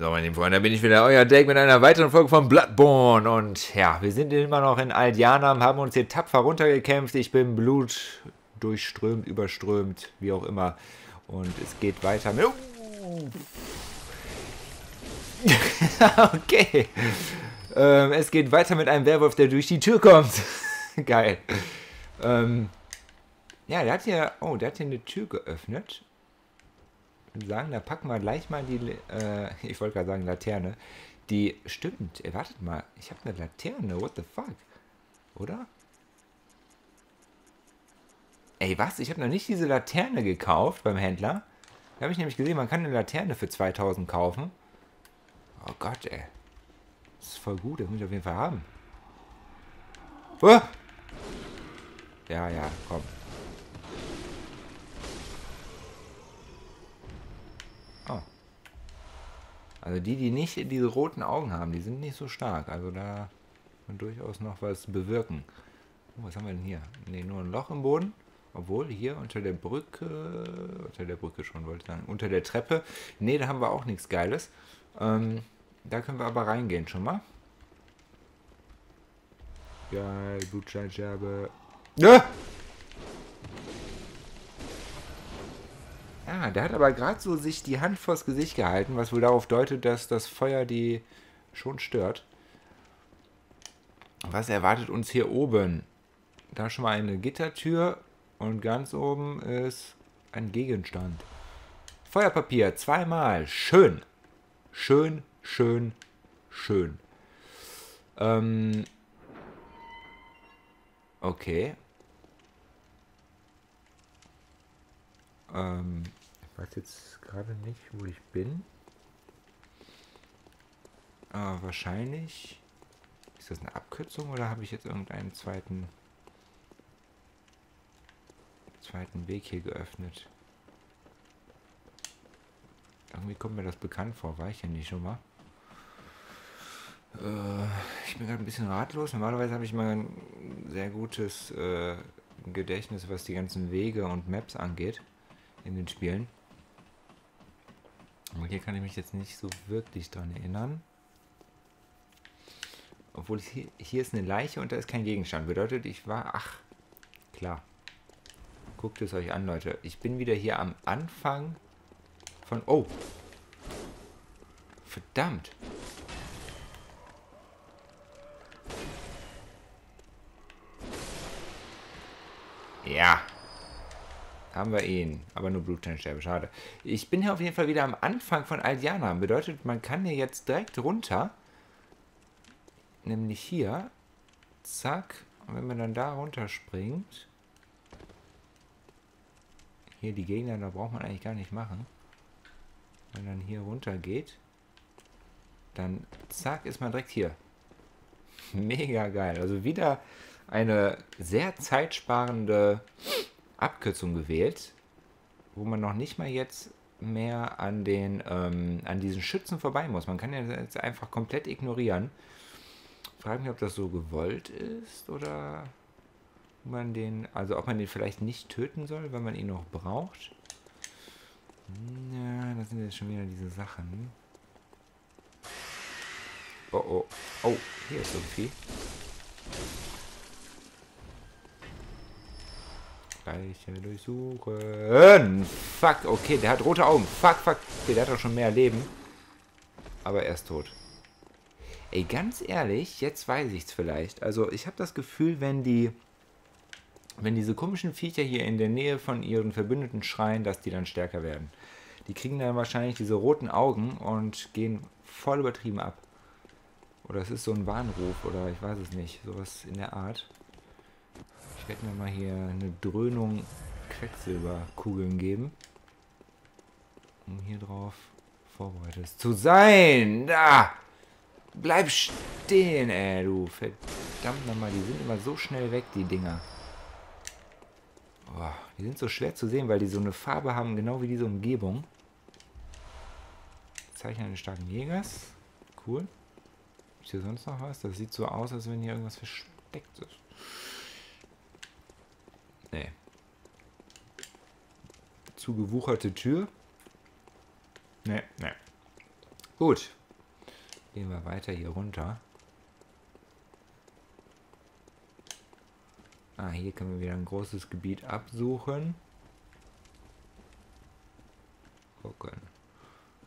So, meine lieben Freunde, da bin ich wieder, euer Deck mit einer weiteren Folge von Bloodborne. Und ja, wir sind immer noch in Aldianam, haben uns hier tapfer runtergekämpft. Ich bin Blut durchströmt, überströmt, wie auch immer. Und es geht weiter mit... okay. Ähm, es geht weiter mit einem Werwolf, der durch die Tür kommt. Geil. Ähm, ja, der hat hier... Oh, der hat hier eine Tür geöffnet sagen, da packen wir gleich mal die, äh, ich wollte gerade sagen Laterne. Die, stimmt, ey, wartet mal, ich habe eine Laterne, what the fuck? Oder? Ey, was? Ich habe noch nicht diese Laterne gekauft beim Händler. Da habe ich nämlich gesehen, man kann eine Laterne für 2000 kaufen. Oh Gott, ey. Das ist voll gut, das muss ich auf jeden Fall haben. Oh! Ja, ja, komm. Also die, die nicht diese roten Augen haben, die sind nicht so stark. Also da kann man durchaus noch was bewirken. Oh, was haben wir denn hier? Ne, nur ein Loch im Boden. Obwohl, hier unter der Brücke, unter der Brücke schon, wollte ich sagen, unter der Treppe. Ne, da haben wir auch nichts Geiles. Ähm, da können wir aber reingehen schon mal. Geil, Blutsteinscherbe. Ja! Der hat aber gerade so sich die Hand vors Gesicht gehalten, was wohl darauf deutet, dass das Feuer die schon stört. Was erwartet uns hier oben? Da schon mal eine Gittertür und ganz oben ist ein Gegenstand. Feuerpapier, zweimal. Schön. Schön, schön, schön. Ähm. Okay. Ähm weiß jetzt gerade nicht, wo ich bin. Ah, wahrscheinlich ist das eine Abkürzung oder habe ich jetzt irgendeinen zweiten zweiten Weg hier geöffnet? Irgendwie kommt mir das bekannt vor. War ich ja nicht schon mal? Äh, ich bin gerade ein bisschen ratlos. Normalerweise habe ich mal ein sehr gutes äh, Gedächtnis, was die ganzen Wege und Maps angeht in den Spielen. Aber hier kann ich mich jetzt nicht so wirklich dran erinnern. Obwohl hier, hier ist eine Leiche und da ist kein Gegenstand. Bedeutet, ich war... Ach, klar. Guckt es euch an, Leute. Ich bin wieder hier am Anfang von... Oh! Verdammt! Ja, haben wir ihn. Aber nur Blutsteinsterbe, schade. Ich bin hier auf jeden Fall wieder am Anfang von Aldiana. Bedeutet, man kann hier jetzt direkt runter. Nämlich hier. Zack. Und wenn man dann da runterspringt. Hier die Gegner, da braucht man eigentlich gar nicht machen. Wenn man dann hier runter geht. Dann zack, ist man direkt hier. Mega geil. Also wieder eine sehr zeitsparende Abkürzung gewählt, wo man noch nicht mal jetzt mehr an den ähm, an diesen Schützen vorbei muss. Man kann ja jetzt einfach komplett ignorieren. Frage mich, ob das so gewollt ist oder man den, also ob man den vielleicht nicht töten soll, wenn man ihn noch braucht. Ja, das sind jetzt schon wieder diese Sachen. Oh oh. Oh, hier ist irgendwie. Speicher durchsuchen. Fuck, okay, der hat rote Augen. Fuck, fuck. Okay, der hat doch schon mehr Leben. Aber er ist tot. Ey, ganz ehrlich, jetzt weiß ich es vielleicht. Also, ich habe das Gefühl, wenn die... Wenn diese komischen Viecher hier in der Nähe von ihren Verbündeten schreien, dass die dann stärker werden. Die kriegen dann wahrscheinlich diese roten Augen und gehen voll übertrieben ab. Oder es ist so ein Warnruf oder ich weiß es nicht. Sowas in der Art. Ich werde mir mal hier eine Dröhnung Quecksilberkugeln geben. Um hier drauf vorbereitet zu sein. Da! Bleib stehen, ey, du. Verdammt nochmal, die sind immer so schnell weg, die Dinger. Oh, die sind so schwer zu sehen, weil die so eine Farbe haben, genau wie diese Umgebung. Zeichen eines starken Jägers. Cool. Ist hier sonst noch was? Das sieht so aus, als wenn hier irgendwas versteckt ist. Nee. Zugewucherte Tür. Nee, nee. Gut. Gehen wir weiter hier runter. Ah, hier können wir wieder ein großes Gebiet absuchen. Gucken.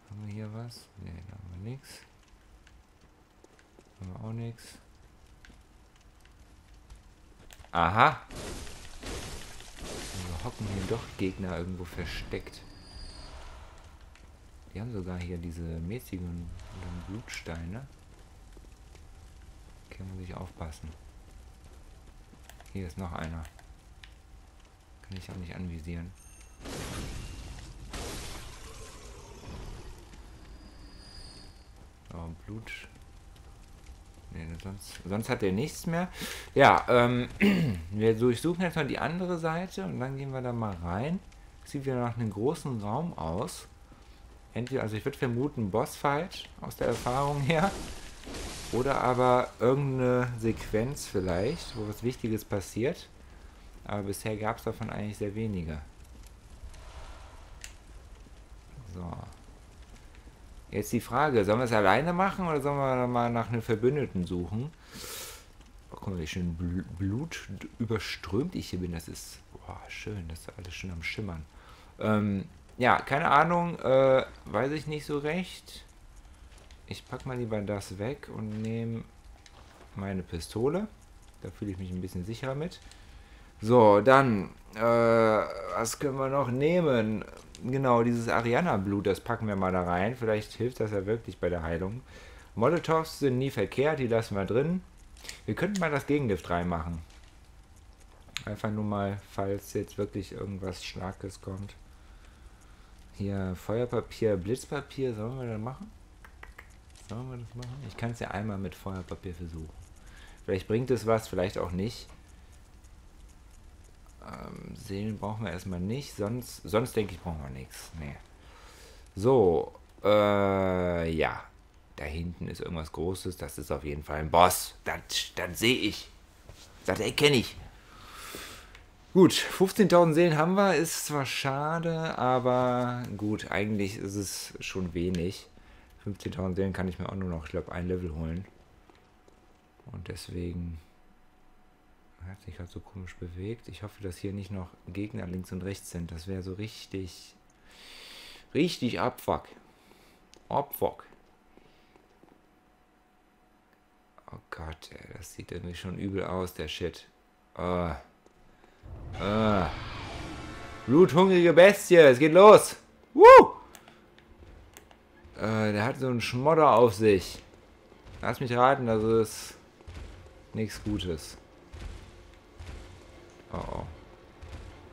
Haben wir hier was? Ne, da haben wir nichts. Haben wir auch nichts. Aha. Hocken hier doch Gegner irgendwo versteckt. Die haben sogar hier diese mäßigen Blutsteine. Okay, muss ich aufpassen. Hier ist noch einer. Kann ich auch nicht anvisieren. Oh, Blut. Nee, sonst, sonst hat er nichts mehr. Ja, ähm, wir durchsuchen jetzt mal die andere Seite und dann gehen wir da mal rein. Sieht wieder nach einem großen Raum aus. Entweder, also ich würde vermuten, Bossfight aus der Erfahrung her. Oder aber irgendeine Sequenz vielleicht, wo was Wichtiges passiert. Aber bisher gab es davon eigentlich sehr wenige. So. Jetzt die Frage, sollen wir es alleine machen oder sollen wir mal nach einem Verbündeten suchen? Oh, guck mal, wie schön Bl Blut überströmt ich hier bin. Das ist boah, schön, das ist alles schön am Schimmern. Ähm, ja, keine Ahnung, äh, weiß ich nicht so recht. Ich pack mal lieber das weg und nehme meine Pistole. Da fühle ich mich ein bisschen sicherer mit. So, dann, äh, was können wir noch nehmen? Genau, dieses Ariana-Blut, das packen wir mal da rein. Vielleicht hilft das ja wirklich bei der Heilung. Molotovs sind nie verkehrt, die lassen wir drin. Wir könnten mal das Gegengift reinmachen. Einfach nur mal, falls jetzt wirklich irgendwas Starkes kommt. Hier Feuerpapier, Blitzpapier, sollen wir das machen? Sollen wir das machen? Ich kann es ja einmal mit Feuerpapier versuchen. Vielleicht bringt es was, vielleicht auch nicht. Ähm, Seelen brauchen wir erstmal nicht. Sonst, sonst denke ich, brauchen wir nichts. Nee. So, äh, ja. Da hinten ist irgendwas Großes. Das ist auf jeden Fall ein Boss. Das, das sehe ich. Das erkenne ich. Gut, 15.000 Seelen haben wir. Ist zwar schade, aber gut, eigentlich ist es schon wenig. 15.000 Seelen kann ich mir auch nur noch, ich glaube, ein Level holen. Und deswegen hat sich gerade so komisch bewegt. Ich hoffe, dass hier nicht noch Gegner links und rechts sind. Das wäre so richtig, richtig abfuck. Abfuck. Oh Gott, ey, das sieht irgendwie schon übel aus, der Shit. Oh. Oh. Bluthungrige Bestie, es geht los. Woo! Äh, der hat so einen Schmodder auf sich. Lass mich raten, das ist nichts Gutes. Oh oh.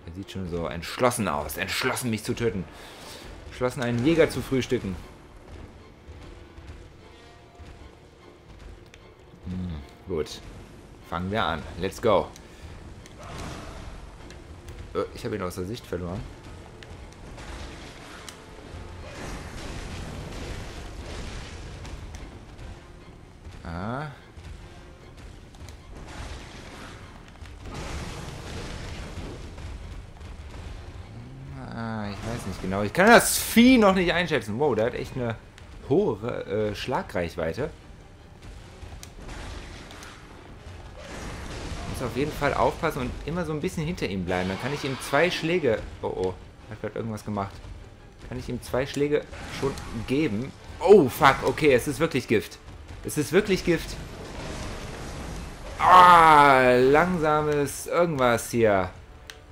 Er sieht schon so entschlossen aus. Entschlossen, mich zu töten. Entschlossen, einen Jäger zu frühstücken. Hm, gut. Fangen wir an. Let's go. Äh, ich habe ihn aus der Sicht verloren. Ah. Ah, genau. Ich kann das Vieh noch nicht einschätzen. Wow, der hat echt eine hohe äh, Schlagreichweite. Muss auf jeden Fall aufpassen und immer so ein bisschen hinter ihm bleiben. Dann kann ich ihm zwei Schläge... Oh, oh. Hat gerade irgendwas gemacht. Kann ich ihm zwei Schläge schon geben. Oh, fuck. Okay, es ist wirklich Gift. Es ist wirklich Gift. Ah, langsames irgendwas hier.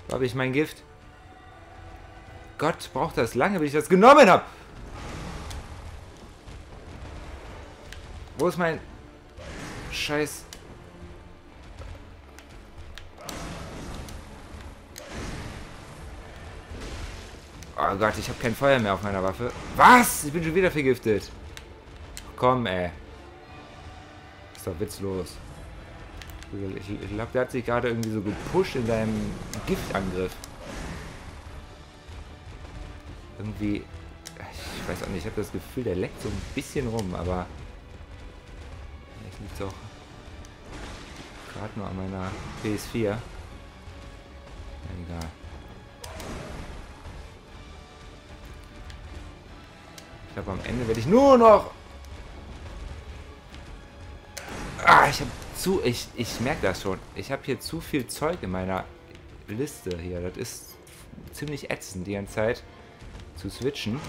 Wo habe ich mein Gift? Gott, braucht das lange, bis ich das genommen habe. Wo ist mein Scheiß... Oh Gott, ich habe kein Feuer mehr auf meiner Waffe. Was? Ich bin schon wieder vergiftet. Komm, ey. Ist doch witzlos. Ich, ich glaube, der hat sich gerade irgendwie so gepusht in seinem Giftangriff irgendwie, ich weiß auch nicht, ich habe das Gefühl, der leckt so ein bisschen rum, aber vielleicht liegt es auch gerade nur an meiner PS4. Ja, egal. Ich glaube, am Ende werde ich nur noch... Ah, ich habe zu... Ich, ich merke das schon. Ich habe hier zu viel Zeug in meiner Liste hier. Das ist ziemlich ätzend die ganze Zeit zu switchen.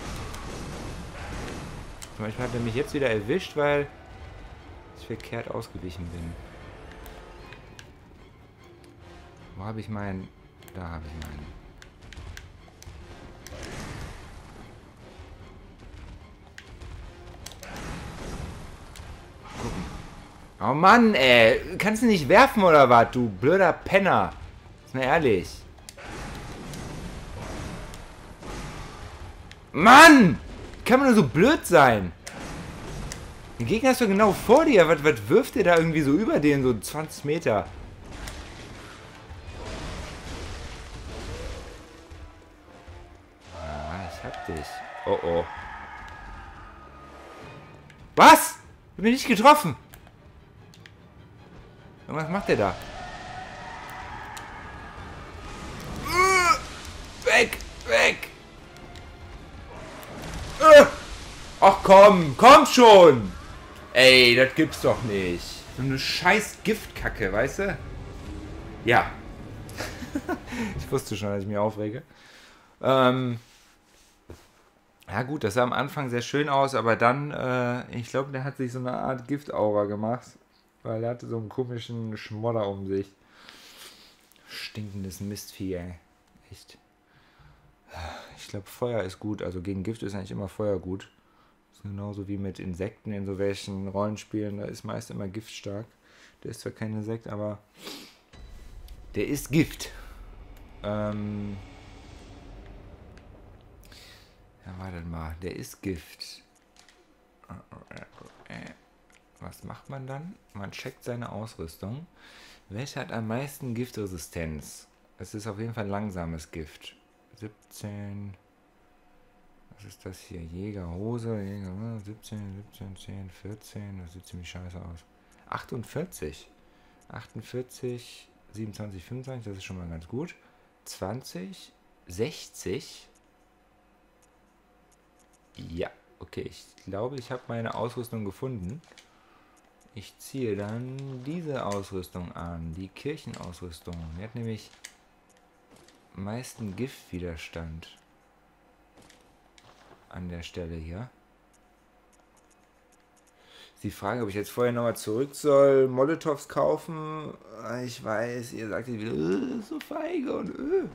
Beispiel hat er mich jetzt wieder erwischt, weil ich verkehrt ausgewichen bin. Wo habe ich meinen... Da habe ich meinen. Oh Mann, ey. Kannst du nicht werfen oder was, du blöder Penner? Ist mir ehrlich. Mann! Kann man nur so blöd sein? Der Gegner ist doch genau vor dir. Was, was wirft der da irgendwie so über den, so 20 Meter? Ah, ich hab dich. Oh oh. Was? Ich bin nicht getroffen. Was macht der da? Weg! Weg! Komm, komm schon! Ey, das gibt's doch nicht. So eine scheiß Giftkacke, weißt du? Ja. ich wusste schon, dass ich mich aufrege. Ähm, ja gut, das sah am Anfang sehr schön aus, aber dann, äh, ich glaube, der hat sich so eine Art Giftaura gemacht. Weil er hatte so einen komischen Schmodder um sich. Stinkendes Mistvieh, ey. Echt. Ich glaube, Feuer ist gut. Also gegen Gift ist eigentlich immer Feuer gut. Ist genauso wie mit Insekten in so welchen Rollenspielen. Da ist meist immer Gift stark. Der ist zwar kein Insekt, aber der ist Gift. Ähm ja, warte mal. Der ist Gift. Was macht man dann? Man checkt seine Ausrüstung. Welche hat am meisten Giftresistenz? Es ist auf jeden Fall langsames Gift. 17. Was ist das hier? Jägerhose. Jäger, 17, 17, 10, 14. Das sieht ziemlich scheiße aus. 48. 48, 27, 25. Das ist schon mal ganz gut. 20, 60. Ja, okay. Ich glaube, ich habe meine Ausrüstung gefunden. Ich ziehe dann diese Ausrüstung an, die Kirchenausrüstung. Die hat nämlich meisten Giftwiderstand an der Stelle hier. Ist die Frage, ob ich jetzt vorher nochmal zurück soll, Molotovs kaufen. Ich weiß, ihr sagt wieder, äh, so feige und öh.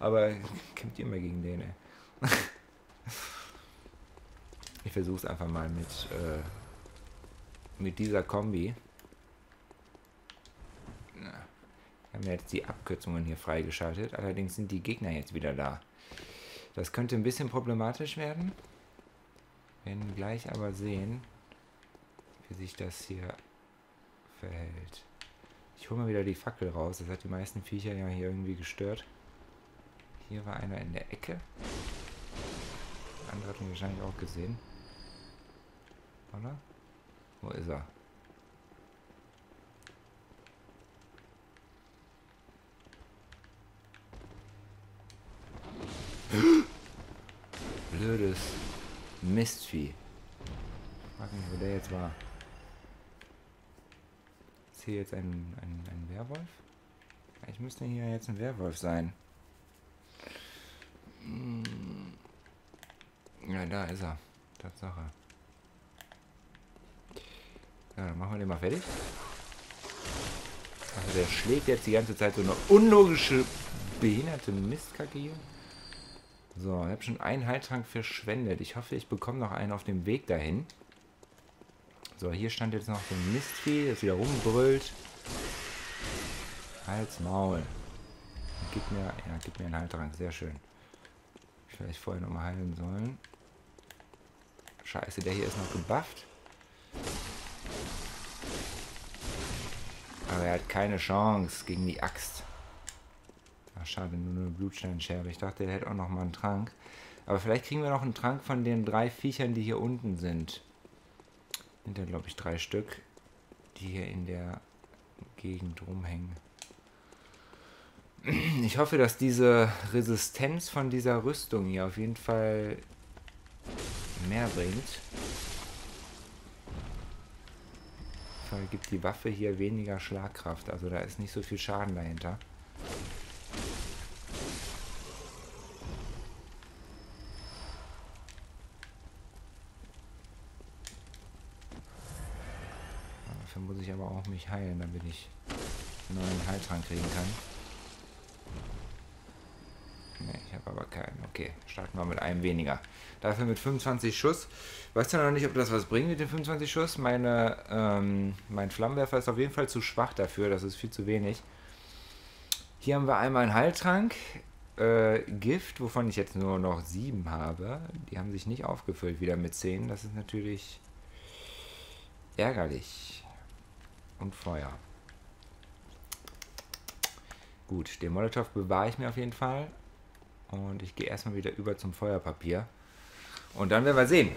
Aber kämpft ihr immer gegen den, ey. ich versuche es einfach mal mit äh, mit dieser Kombi. Wir haben jetzt die Abkürzungen hier freigeschaltet. Allerdings sind die Gegner jetzt wieder da. Das könnte ein bisschen problematisch werden. Werden gleich aber sehen, wie sich das hier verhält. Ich hole mal wieder die Fackel raus. Das hat die meisten Viecher ja hier irgendwie gestört. Hier war einer in der Ecke. Der andere hat ihn wahrscheinlich auch gesehen. Oder? Wo ist er? Blödes Mistvieh. Frag mich, wo der jetzt war. Ist hier jetzt ein, ein, ein Werwolf? Ich müsste hier jetzt ein Werwolf sein. Hm. Ja, da ist er. Tatsache. Ja, dann machen wir den mal fertig. Also der schlägt jetzt die ganze Zeit so eine unlogische, behinderte Mistkacke hier. So, ich habe schon einen Heiltrank verschwendet. Ich hoffe, ich bekomme noch einen auf dem Weg dahin. So, hier stand jetzt noch so ein Mistvieh, das wieder rumbrüllt. Hals, Maul. Gib mir, ja, gib mir einen Heiltrank, sehr schön. Vielleicht vorher nochmal heilen sollen. Scheiße, der hier ist noch gebufft. Aber er hat keine Chance gegen die Axt. Ach, schade, nur eine Blutsteinscherbe. Ich dachte, er hätte auch noch mal einen Trank. Aber vielleicht kriegen wir noch einen Trank von den drei Viechern, die hier unten sind. Sind ja, glaube ich, drei Stück, die hier in der Gegend rumhängen. Ich hoffe, dass diese Resistenz von dieser Rüstung hier auf jeden Fall mehr bringt. Fall gibt die Waffe hier weniger Schlagkraft. Also da ist nicht so viel Schaden dahinter. Muss ich aber auch mich heilen, damit ich einen neuen Heiltrank kriegen kann. Ne, ich habe aber keinen. Okay, starten wir mit einem weniger. Dafür mit 25 Schuss. Weißt du noch nicht, ob das was bringt mit den 25 Schuss? Meine, ähm, mein Flammenwerfer ist auf jeden Fall zu schwach dafür. Das ist viel zu wenig. Hier haben wir einmal einen Heiltrank. Äh, Gift, wovon ich jetzt nur noch 7 habe. Die haben sich nicht aufgefüllt wieder mit 10. Das ist natürlich ärgerlich. Und Feuer. Gut, den Molotow bewahre ich mir auf jeden Fall. Und ich gehe erstmal wieder über zum Feuerpapier. Und dann werden wir sehen.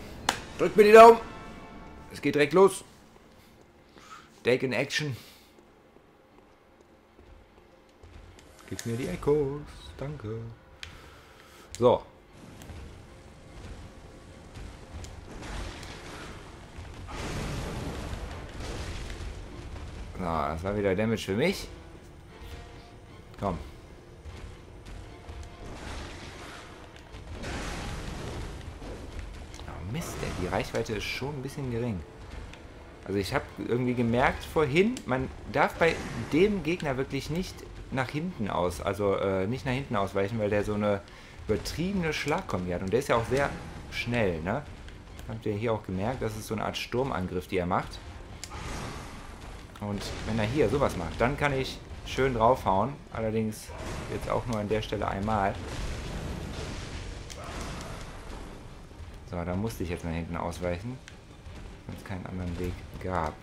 Drückt mir die Daumen. Es geht direkt los. Take in Action. Gib mir die Echos. Danke. So. So, das war wieder Damage für mich. Komm. Mist, ey, die Reichweite ist schon ein bisschen gering. Also ich habe irgendwie gemerkt vorhin, man darf bei dem Gegner wirklich nicht nach hinten aus, also äh, nicht nach hinten ausweichen, weil der so eine übertriebene Schlagkombi hat. Und der ist ja auch sehr schnell, ne? Habt ihr hier auch gemerkt, das ist so eine Art Sturmangriff, die er macht. Und wenn er hier sowas macht, dann kann ich schön draufhauen. Allerdings jetzt auch nur an der Stelle einmal. So, da musste ich jetzt nach hinten ausweichen. Wenn es keinen anderen Weg gab.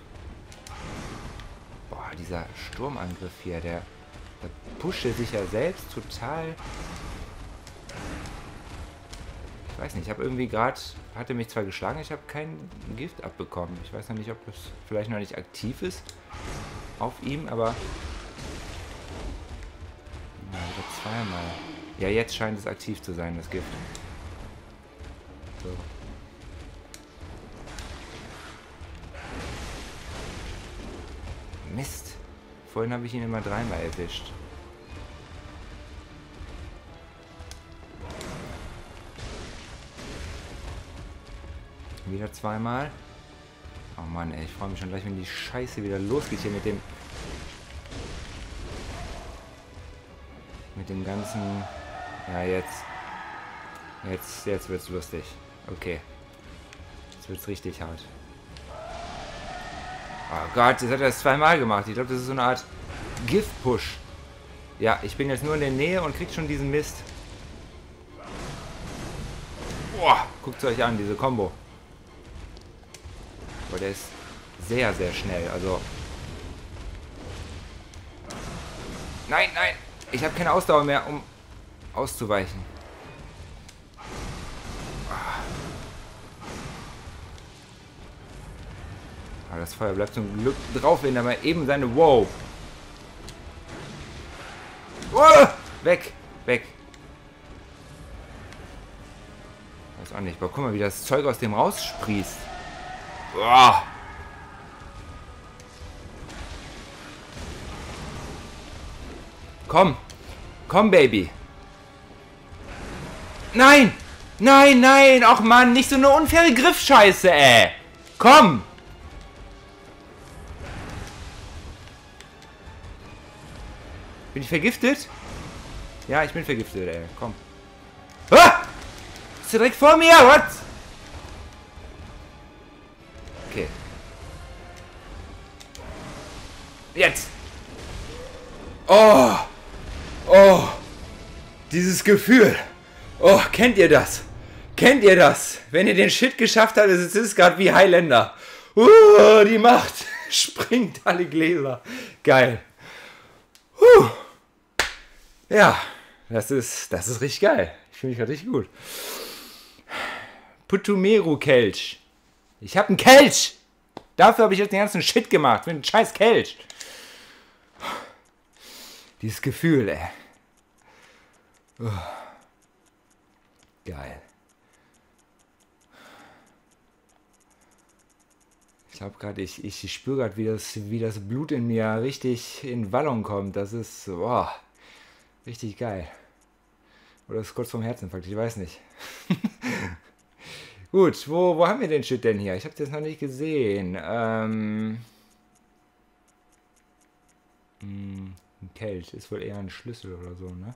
Boah, dieser Sturmangriff hier, der, der puschte sich ja selbst total. Ich weiß nicht, ich habe irgendwie gerade, hatte mich zwar geschlagen, ich habe kein Gift abbekommen. Ich weiß noch nicht, ob das vielleicht noch nicht aktiv ist auf ihm, aber... Na, zweimal. Ja, jetzt scheint es aktiv zu sein, das Gift. So. Mist. Vorhin habe ich ihn immer dreimal erwischt. Wieder zweimal. Oh Mann, ey, ich freue mich schon gleich, wenn die Scheiße wieder losgeht hier mit dem... Mit dem ganzen... Ja, jetzt... Jetzt, jetzt wird's lustig. Okay. Jetzt wird's richtig hart. Oh Gott, jetzt hat er das zweimal gemacht. Ich glaube, das ist so eine Art Gift-Push. Ja, ich bin jetzt nur in der Nähe und krieg schon diesen Mist. Boah, guckt euch an, diese Combo. Der ist sehr, sehr schnell. Also. Nein, nein. Ich habe keine Ausdauer mehr, um auszuweichen. Aber das Feuer bleibt zum Glück drauf, wenn er mal eben seine... Wow! Oh! Weg! Weg! Weiß auch nicht. Aber guck mal, wie das Zeug aus dem raussprießt. Oh. Komm! Komm, Baby! Nein! Nein, nein! Ach Mann, nicht so eine unfaire Griffscheiße, ey! Komm! Bin ich vergiftet? Ja, ich bin vergiftet, ey. Komm. Ah! Ist direkt vor mir, what? Jetzt. Oh. Oh. Dieses Gefühl. Oh, kennt ihr das? Kennt ihr das? Wenn ihr den Shit geschafft habt, ist es gerade wie Highlander. Uh, die Macht springt alle Gläser. Geil. Huh. Ja, das ist, das ist richtig geil. Ich fühle mich gerade richtig gut. Putumeru Kelch. Ich habe einen Kelch. Dafür habe ich jetzt den ganzen Shit gemacht. Für einen scheiß Kelch. Dieses Gefühl, ey. Oh. Geil. Ich habe gerade, ich, ich spüre gerade, wie das, wie das Blut in mir richtig in Wallung kommt. Das ist, boah, richtig geil. Oder ist kurz vorm Herzinfarkt, ich weiß nicht. Gut, wo, wo haben wir den Shit denn hier? Ich habe das noch nicht gesehen. Ähm, ein Kelch ist wohl eher ein Schlüssel oder so, ne?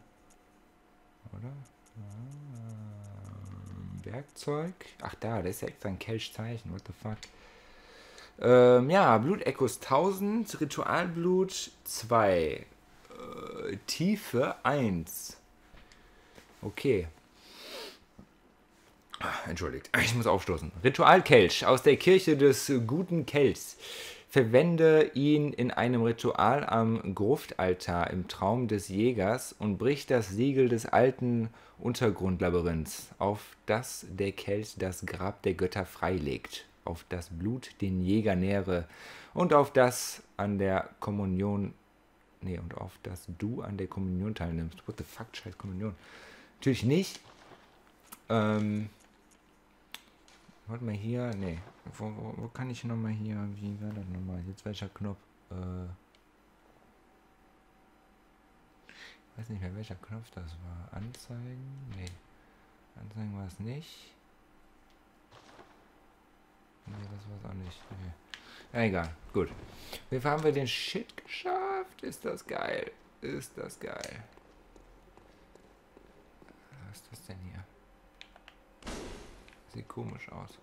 Oder? Ähm, Werkzeug? Ach da, das ist ja extra ein Kelchzeichen. What the fuck? Ähm, ja, Blutechos 1000, Ritualblut 2, äh, Tiefe 1. Okay. Entschuldigt, ich muss aufstoßen. Ritualkelch aus der Kirche des guten Kelchs. Verwende ihn in einem Ritual am Gruftaltar im Traum des Jägers und brich das Siegel des alten Untergrundlabyrinths, auf das der Kelch das Grab der Götter freilegt auf das Blut den Jäger nähre und auf das an der Kommunion, nee, und auf das du an der Kommunion teilnimmst. What the fuck, scheiß Kommunion. Natürlich nicht. Ähm, warte mal hier, nee, wo, wo, wo kann ich nochmal hier, wie war das nochmal, jetzt welcher Knopf, äh, ich weiß nicht mehr welcher Knopf das war, Anzeigen, nee, Anzeigen war es nicht. Nee, das war es auch nicht. Nee. Egal. Gut. Wie haben wir den Shit geschafft? Ist das geil. Ist das geil. Was ist das denn hier? Sieht komisch aus.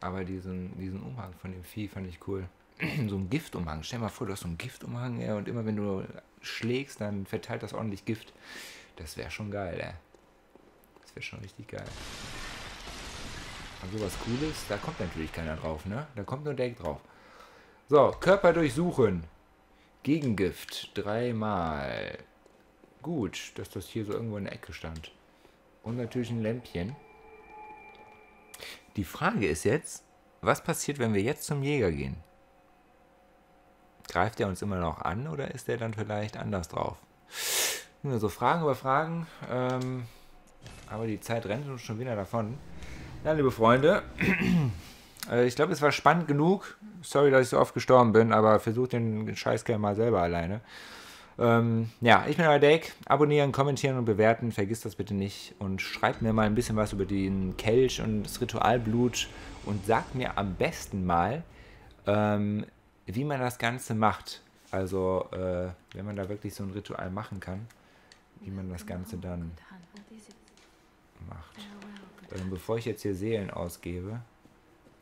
Aber diesen, diesen Umhang von dem Vieh fand ich cool. so ein Giftumhang. Stell dir mal vor, du hast so einen Giftumhang, ja, und immer wenn du schlägst, dann verteilt das ordentlich Gift. Das wäre schon geil, ey. Das wäre schon richtig geil. Also was Cooles, da kommt natürlich keiner drauf, ne? Da kommt nur Deck drauf. So, Körper durchsuchen. Gegengift, dreimal. Gut, dass das hier so irgendwo in der Ecke stand. Und natürlich ein Lämpchen. Die Frage ist jetzt, was passiert, wenn wir jetzt zum Jäger gehen? Greift er uns immer noch an oder ist er dann vielleicht anders drauf? Nur so Fragen über Fragen. Ähm, aber die Zeit rennt uns schon wieder davon. Ja, liebe Freunde, äh, ich glaube, es war spannend genug. Sorry, dass ich so oft gestorben bin, aber versucht den Scheißkerl mal selber alleine. Ähm, ja, ich bin euer Dake. Abonnieren, kommentieren und bewerten. Vergisst das bitte nicht. Und schreibt mir mal ein bisschen was über den Kelch und das Ritualblut. Und sagt mir am besten mal, ähm, wie man das Ganze macht. Also, äh, wenn man da wirklich so ein Ritual machen kann, wie man das Ganze dann macht. Ähm, bevor ich jetzt hier Seelen ausgebe,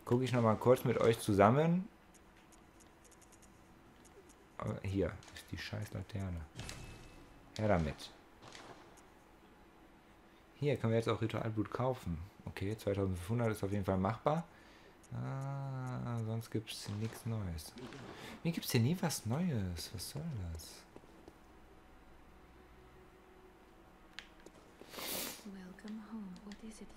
gucke ich nochmal kurz mit euch zusammen. Äh, hier die scheiß Laterne. Her damit. Hier können wir jetzt auch Ritualblut kaufen. Okay, 2500 ist auf jeden Fall machbar. Ah, sonst gibt es nichts Neues. Mir gibt es hier nie was Neues. Was soll das? Welcome home. What is it?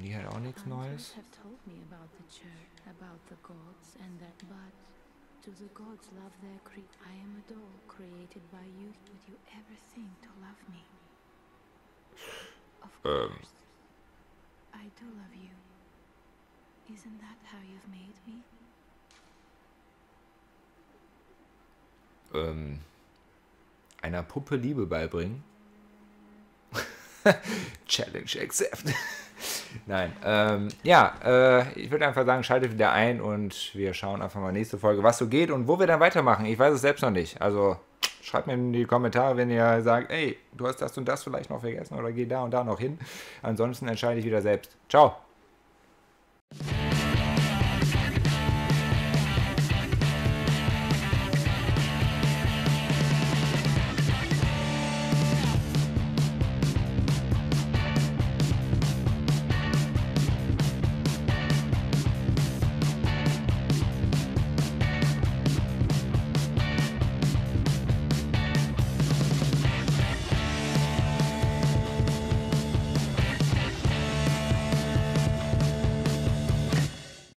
Die hat auch nichts Neues. have told me about the church, about the gods and that but do the gods love their creed? I am a doll created by you. Would you ever think to love me? Of um. course. I do love you. Isn't that how you've made me? Ähm, einer Puppe Liebe beibringen? Challenge accept. Nein. Ähm, ja, äh, ich würde einfach sagen, schaltet wieder ein und wir schauen einfach mal nächste Folge, was so geht und wo wir dann weitermachen. Ich weiß es selbst noch nicht. Also schreibt mir in die Kommentare, wenn ihr sagt, ey, du hast das und das vielleicht noch vergessen oder geh da und da noch hin. Ansonsten entscheide ich wieder selbst. Ciao.